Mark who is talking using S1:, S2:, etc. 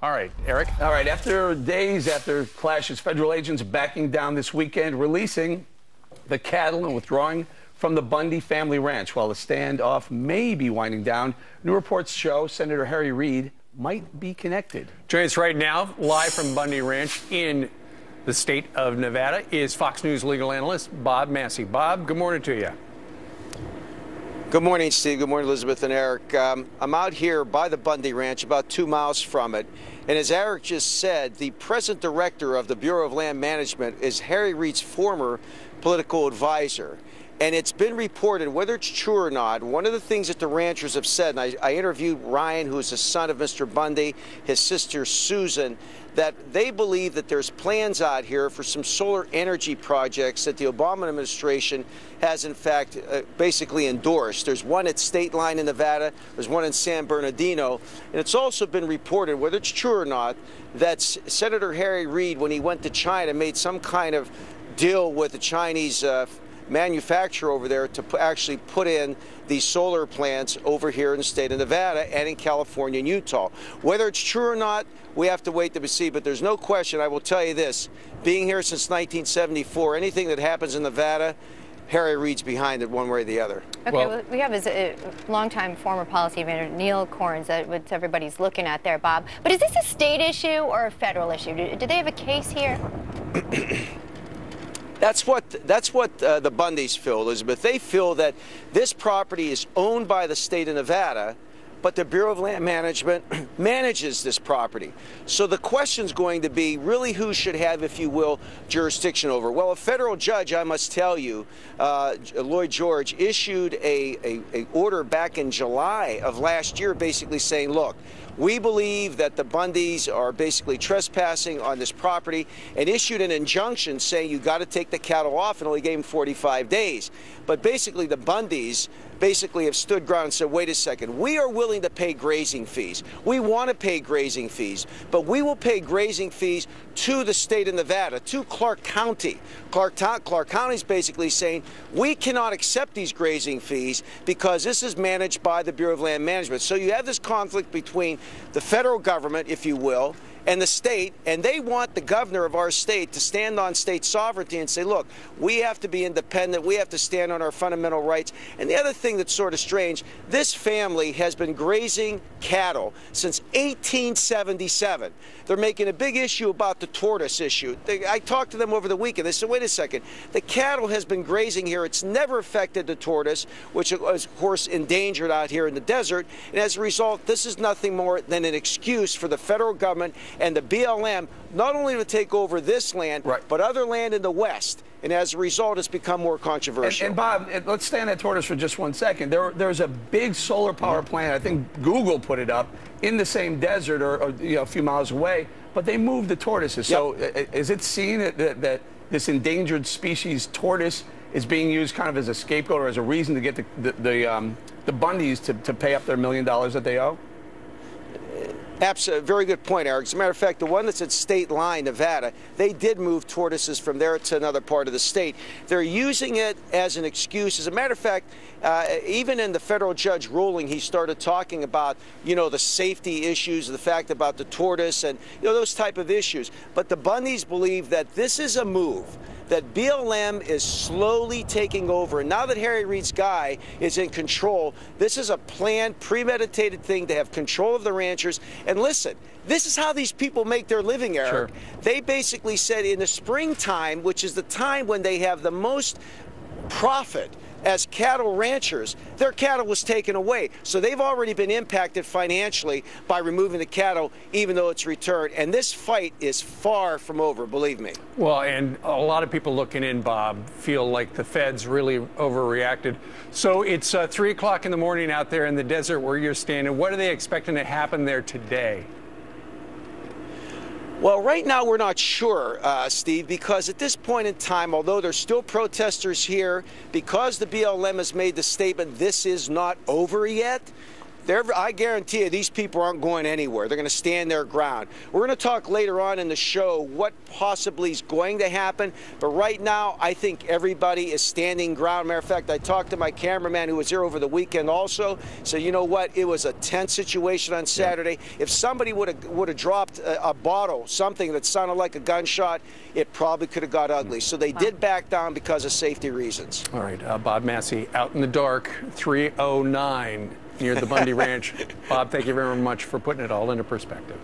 S1: All right, Eric.
S2: All right, after days after clashes, federal agents backing down this weekend, releasing the cattle and withdrawing from the Bundy family ranch. While the standoff may be winding down, new reports show Senator Harry Reid might be connected.
S1: Joining us right now, live from Bundy Ranch in the state of Nevada, is Fox News legal analyst Bob Massi. Bob, good morning to you.
S3: Good morning, Steve. Good morning, Elizabeth and Eric. Um, I'm out here by the Bundy Ranch, about two miles from it. And as Eric just said, the present director of the Bureau of Land Management is Harry Reid's former political advisor. And it's been reported, whether it's true or not, one of the things that the ranchers have said, and I, I interviewed Ryan, who is the son of Mr. Bundy, his sister Susan, that they believe that there's plans out here for some solar energy projects that the Obama administration has, in fact, uh, basically endorsed. There's one at State Line in Nevada, there's one in San Bernardino, and it's also been reported, whether it's true or not, that Senator Harry Reid, when he went to China, made some kind of deal with the Chinese. Uh, manufacturer over there to actually put in these solar plants over here in the state of Nevada and in California and Utah. Whether it's true or not, we have to wait to see, but there's no question, I will tell you this, being here since 1974, anything that happens in Nevada, Harry Reid's behind it one way or the other.
S4: Okay, well, we have a uh, longtime former policy manager, Neil Kornze, uh, that what everybody's looking at there, Bob. But is this a state issue or a federal issue? Do, do they have a case here?
S3: That's what that's what uh, the Bundys feel, Elizabeth. They feel that this property is owned by the state of Nevada, but the Bureau of Land Management manages this property. So the question is going to be really who should have, if you will, jurisdiction over. Well, a federal judge, I must tell you, uh, Lloyd George, issued a, a, a order back in July of last year basically saying, look, we believe that the Bundys are basically trespassing on this property and issued an injunction saying you got to take the cattle off and only gave them 45 days. But basically, the Bundys basically have stood ground and said, wait a second, we are willing to pay grazing fees. We want to pay grazing fees, but we will pay grazing fees to the state of Nevada, to Clark County. Clark, Clark County is basically saying we cannot accept these grazing fees because this is managed by the Bureau of Land Management. So you have this conflict between the federal government, if you will, and the state, and they want the governor of our state to stand on state sovereignty and say, look, we have to be independent, we have to stand on our fundamental rights. And the other thing that's sort of strange, this family has been grazing cattle since 1877. They're making a big issue about the tortoise issue. They, I talked to them over the weekend. They said, wait a second, the cattle has been grazing here. It's never affected the tortoise, which is, of course, endangered out here in the desert. And as a result, this is nothing more than an excuse for the federal government and the BLM not only to take over this land, right. but other land in the West. And as a result, it's become more controversial.
S2: And, and Bob, let's stay on that tortoise for just one second. There, there's a big solar power plant. I think Google put it up in the same desert or, or you know, a few miles away, but they moved the tortoises. Yep. So is it seen that, that, that this endangered species tortoise is being used kind of as a scapegoat or as a reason to get the, the, the, um, the Bundys to, to pay up their million dollars that they owe?
S3: Absolutely, very good point, Eric. As a matter of fact, the one that's at State Line, Nevada, they did move tortoises from there to another part of the state. They're using it as an excuse. As a matter of fact, uh, even in the federal judge ruling, he started talking about, you know, the safety issues, the fact about the tortoise, and you know those type of issues. But the Bundys believe that this is a move that BLM is slowly taking over. And now that Harry Reid's guy is in control, this is a planned, premeditated thing to have control of the ranchers. And listen, this is how these people make their living, Eric. Sure. They basically said in the springtime, which is the time when they have the most profit, as cattle ranchers, their cattle was taken away. So they've already been impacted financially by removing the cattle, even though it's returned. And this fight is far from over, believe me.
S1: Well, and a lot of people looking in, Bob, feel like the feds really overreacted. So it's uh, 3 o'clock in the morning out there in the desert where you're standing. What are they expecting to happen there today?
S3: Well, right now we're not sure, uh, Steve, because at this point in time, although there's still protesters here, because the BLM has made the statement this is not over yet, They're, I guarantee you, these people aren't going anywhere. They're going to stand their ground. We're going to talk later on in the show what possibly is going to happen. But right now, I think everybody is standing ground. Matter of fact, I talked to my cameraman who was here over the weekend also. So you know what? It was a tense situation on Saturday. Yeah. If somebody would have would have dropped a, a, bottle, something that sounded like a gunshot, it probably could have got ugly. So they did back down because of safety reasons.
S1: All right, uh, Bob Massi, out in the dark, 309 near the Bundy Ranch. Bob, thank you very much for putting it all into perspective.